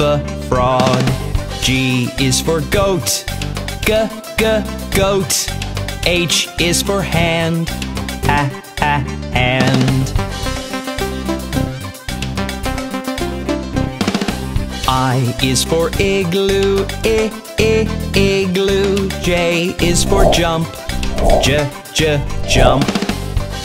f frog. G is for goat, g g goat. H is for hand, ha ha hand. I is for igloo, I I igloo. J is for jump, j j jump.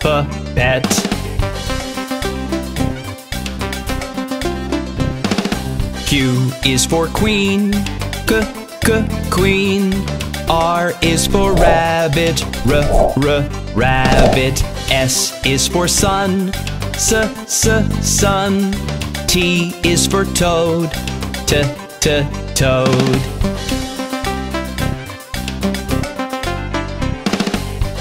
pet. Q is for queen, k k queen. R is for rabbit, r r rabbit. S is for sun, s s sun. T is for toad, t t toad.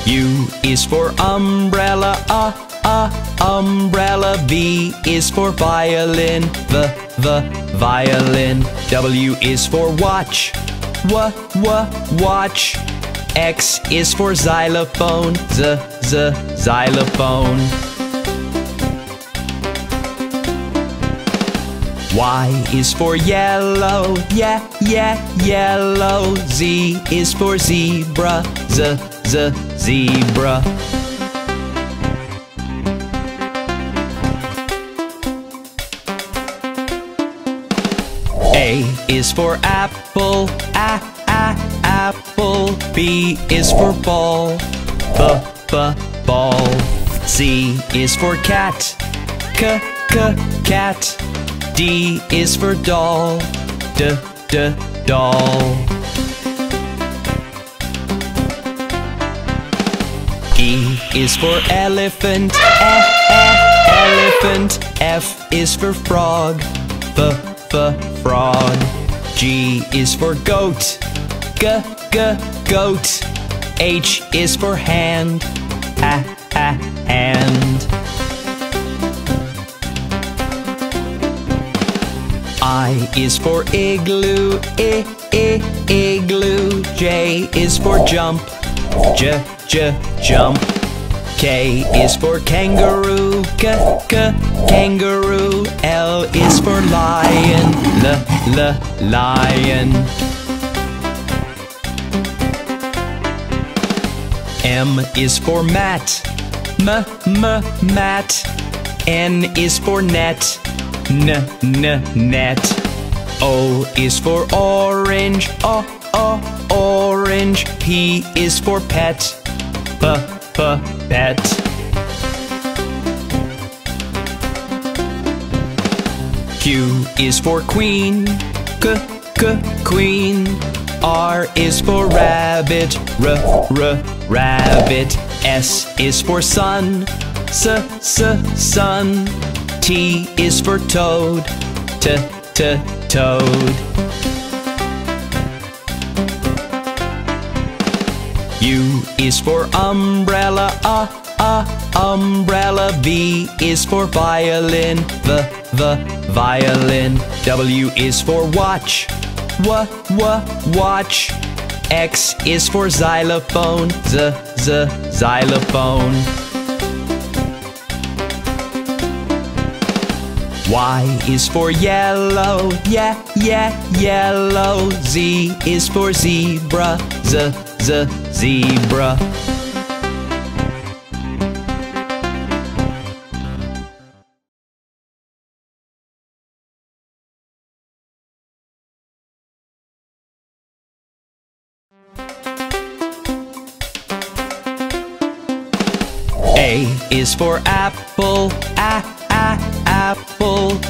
U is for umbrella, uh, uh, umbrella. V is for violin, the, the, violin. W is for watch, w, w, watch. X is for xylophone, z, z, xylophone. Y is for yellow, yeah, yeah, yellow. Z is for zebra, z, z, zebra. A is for apple, a, a, apple. B is for ball, b, b, ball. C is for cat, c, c, cat. D is for doll, d, d, doll. E is for elephant, e, e, elephant. F is for frog, f, f, frog. G is for goat, g, g, goat. H is for hand, ha, ha, I is for igloo, I, I, igloo. J is for jump, j, j, jump. K is for kangaroo, k, k, kangaroo. L is for lion, l, l, lion. M is for mat, m, m, mat. N is for net, n, n, net. O is for orange, o, o, orange. P is for pet, p, p, pet. Q is for queen, k, k, queen. R is for rabbit, r, r, rabbit. S is for sun, s, s, sun. T is for toad, t, t, toad. U is for umbrella, uh, uh, umbrella. V is for violin, v, v, violin. W is for watch, w, w, watch. X is for xylophone, z, z, xylophone. Y is for yellow, yeah, yeah, yellow. Z is for zebra, z, z, zebra. A is for apple, a, a,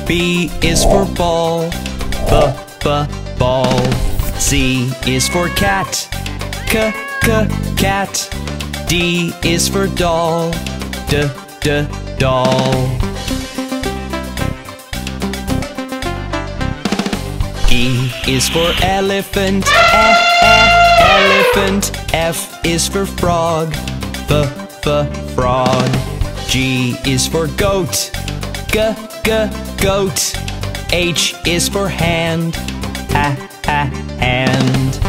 B is for ball, b, b, ball. C is for cat, c, c, cat. D is for doll, d, d, doll. E is for elephant, e, e, elephant. F is for frog, f, f, frog. G is for goat, g, goat. H is for hand, ha, ha, hand.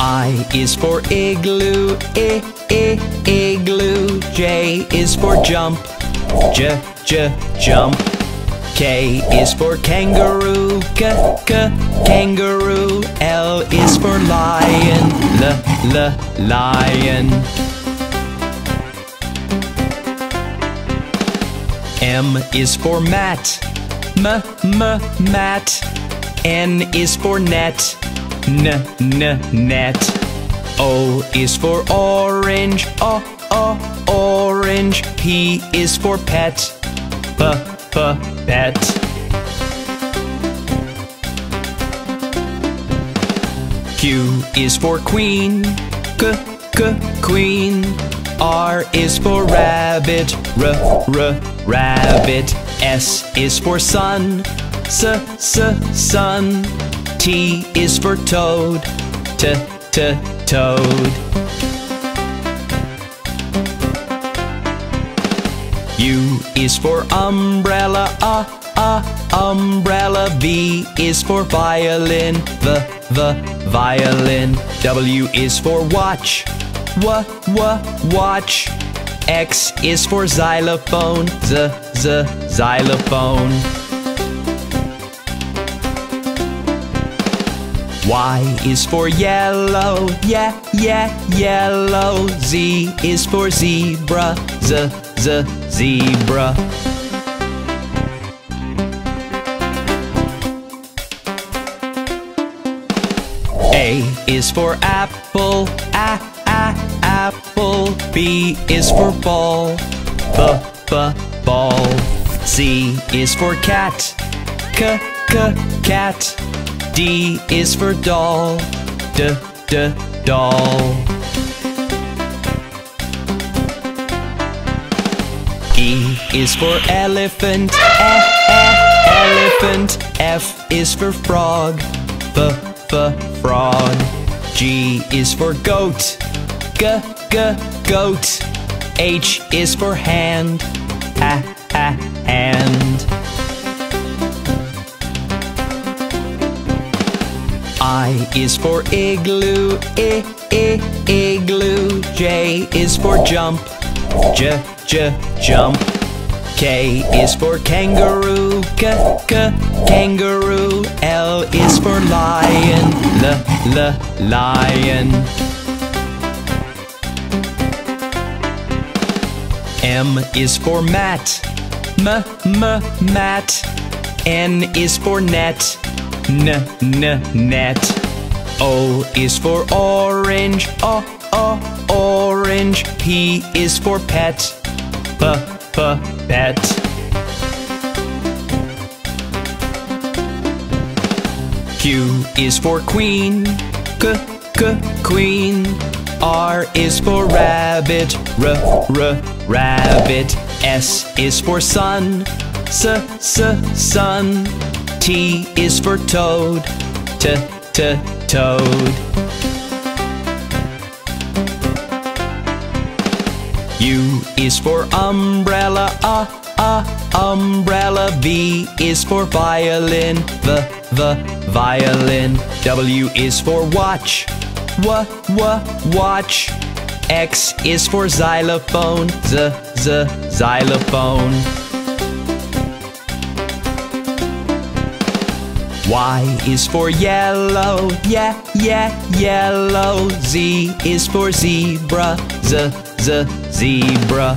I is for igloo, I, I, igloo. J is for jump, j, j, jump. K is for kangaroo, k, k, kangaroo. L is for lion, l, l, lion. M is for mat, m, m, mat. N is for net, n, n, net. O is for orange, o, o, orange. P is for pet, p, p, pet. Q is for queen, k, k, queen. R is for rabbit, r, r, rabbit. S is for sun, s, s, sun. T is for toad, t, t, toad. U is for umbrella, uh, uh, umbrella. V is for violin, v, v, violin. W is for watch, w, w, watch. X is for xylophone, z, z, xylophone. Y is for yellow, yeah, yeah, yellow. Z is for zebra, z, z, zebra. A is for apple, a. B is for ball, b, b, ball. C is for cat, c, c, cat. D is for doll, d, d, doll. E is for elephant, e, e, elephant. F is for frog, f, f, frog. G is for goat, g, g, goat. H is for hand, ha, ha, hand. I is for igloo, I, I, igloo. J is for jump, j, j, jump. K is for kangaroo, k, k, kangaroo. L is for lion, l, l, lion. M is for mat, m, m, mat. N is for net, n, n, net. O is for orange, o, o, orange. P is for pet, p, p, pet. Q is for queen, k, k, queen. R is for rabbit, r, r, rabbit. S is for sun, s, s, sun. T is for toad, t, t, toad. U is for umbrella, uh, uh, umbrella. V is for violin, v, v, violin. W is for watch, w, w, watch. X is for xylophone, z, z, xylophone. Y is for yellow, yeah, yeah, yellow. Z is for zebra, z, z, zebra.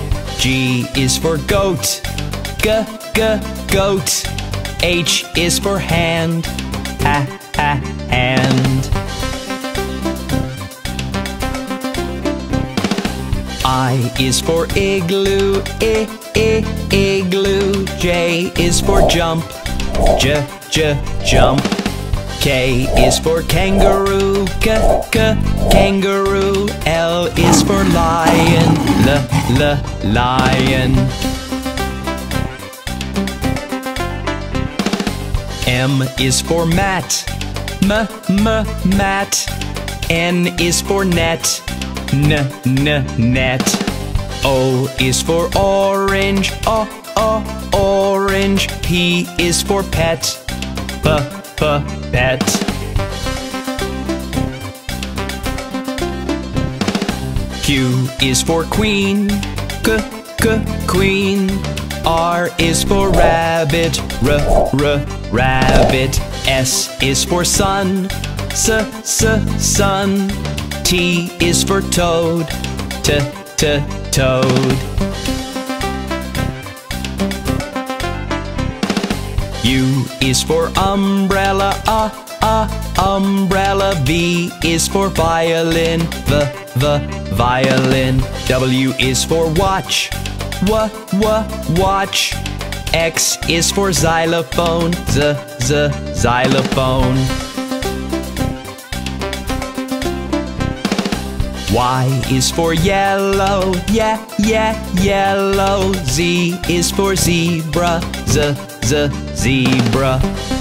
G is for goat. G, g, goat. H is for hand. Ha, ha, hand. I is for igloo. I, I, igloo. J is for jump. J, j, jump. K is for kangaroo, k, k, kangaroo. L is for lion, l, l, lion. M is for mat, m, m, mat. N is for net, n, n, net. O is for orange, o, o, orange. P is for pet, p, p, pet. Q is for queen, k, k, queen. R is for rabbit, r, r, rabbit. S is for sun, s, s, sun. T is for toad, t, t, toad. U is for umbrella, uh, uh, umbrella. V is for violin, the, v, violin. W is for watch, w, w, watch. X is for xylophone, z, z, xylophone. Y is for yellow, yeah, yeah, yellow. Z is for zebra, z, z, zebra.